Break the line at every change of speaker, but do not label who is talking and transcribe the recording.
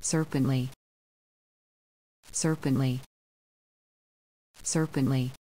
serpently serpently serpently.